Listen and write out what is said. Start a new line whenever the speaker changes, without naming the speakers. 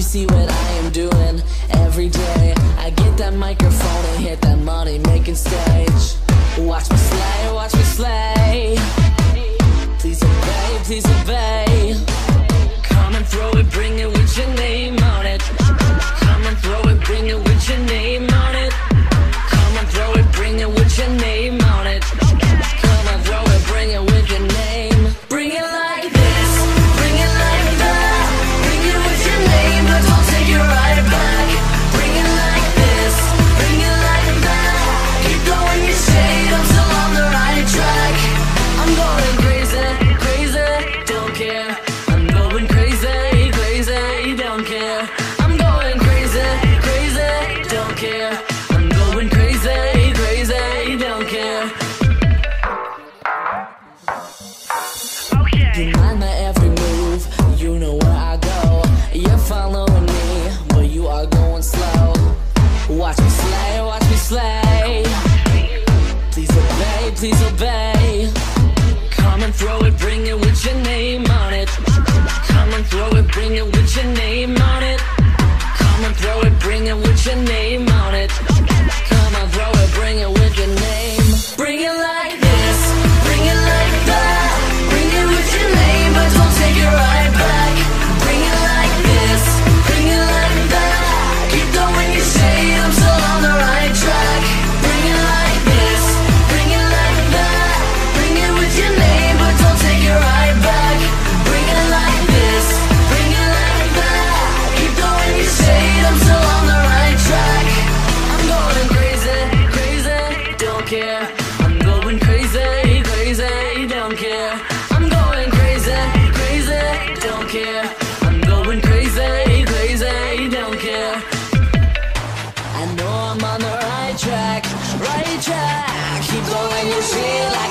you see what I am doing every day? I get that microphone and hit that money making stage. Watch me slay, watch me slay. Please obey, please obey. Come and throw it, bring it with your name on it. Come and throw it, bring it with your name care. I'm going crazy, crazy, don't care. I'm going crazy, crazy, don't care. You mind my every move, you know where I go. You're following me, but you are going slow. Watch me slay, watch me slay. Please obey, please obey. I'm going crazy, crazy, don't care. I'm going crazy, crazy, don't care. I'm going crazy, crazy, don't care. I know I'm on the right track, right track. Keep going, you feel like